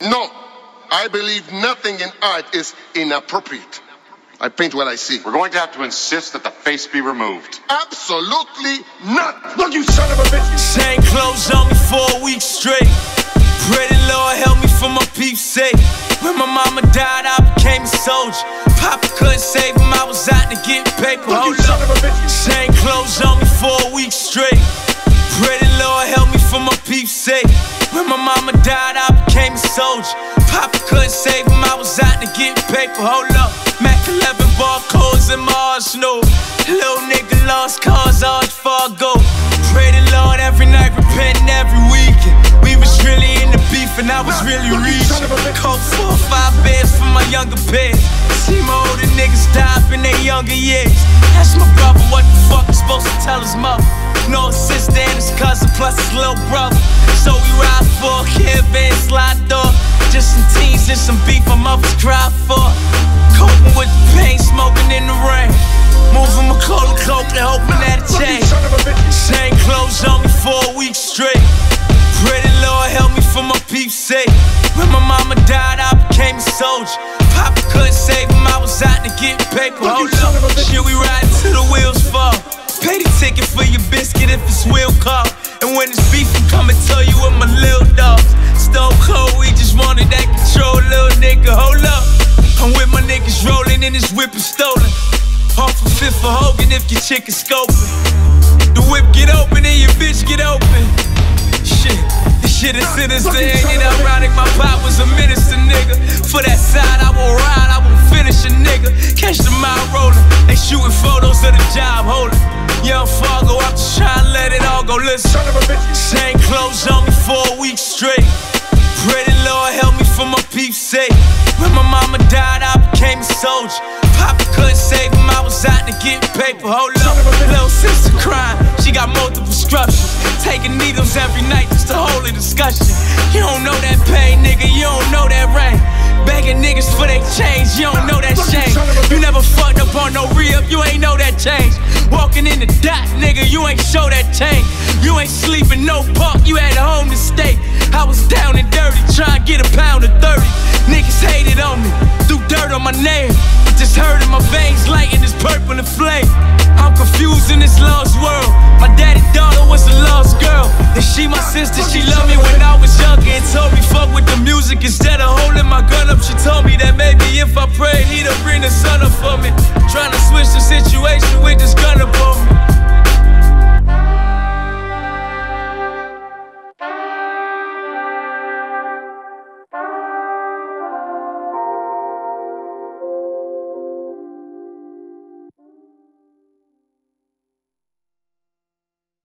No, I believe nothing in art is inappropriate. I paint what I see. We're going to have to insist that the face be removed. Absolutely not. Look, you son of a bitch. Same clothes on me for a week straight. Pray the Lord help me for my peeps sake. When my mama died, I became a soldier. Papa couldn't save him, I was out to get paper. Look, you son of a bitch. Same clothes on me for a week straight. Pray the Lord help me for my peeps sake. When my mama died, I became a soldier. Papa couldn't save him, I was out to get paper. Hold up. Mac 11 barcodes in my arsenal. Little nigga lost cars, all far go. Pray the Lord every night, repenting every weekend. We was really in the beef and I was really reaching. Cold four or five beds for my younger peers. See my older niggas die in their younger years. Ask my brother what the fuck is supposed to tell his mother. No and cousin plus his little brother. So we ride for slide door. Just some teens and some beef my mother's cry for. Coping with the pain, smoking in the rain. Moving my and cloak and hoping that it change. son of a bitch. Same clothes on me for a week straight. Pray the Lord help me for my peeps sake. When my mama died, I became a soldier. Papa couldn't save him, I was out to get paper. Hold son of a up, shit, we riding till the wheels fall. Pay the ticket for your biscuit if it's wheel car. And when it's beef, I'm coming tell you with my little dogs. Stone cold, we just wanted that control, little nigga. Hold up, I'm with my niggas rolling and this whip is stolen. Off a fifth for Hogan if your chick is scoping. The whip get open and your bitch get open. Shit, this shit is sinister. Ain't ironic? My pop was a minister, nigga. For that side, I will ride, I will finish a nigga. Catch the mile rolling. They shooting photos of the job holding. Young Fargo, I'm just trying to let it all go. Listen, Son of a bitch. same clothes on me for a week straight. Pray the Lord help me for my peeps sake. When my mama died, I became a soldier. Papa couldn't save him, I was out to get paper. Hold up, little sister crying, she got multiple structures. Taking needles every night just to hold a discussion. You don't know that pain, nigga, you don't know that rain. Begging niggas for their change, you don't know that shame. You never fucked up on no re-up, you ain't know that change. Walking in the dot, nigga, you ain't show that change. You ain't sleeping no park, you had a home to stay. I was down and dirty, trying to get a pound of 30. Niggas hated on me, threw dirt on my name. Just hurt in my veins, lighting this purple and flame. I'm confused in this lost world. My daddy daughter was a lost girl. And she my sister, she loved me when I was younger and told me fuck with the music instead of holding my gun up. She told me that maybe if I prayed, he'd bring the sun up for me. Trying to switch the situation with this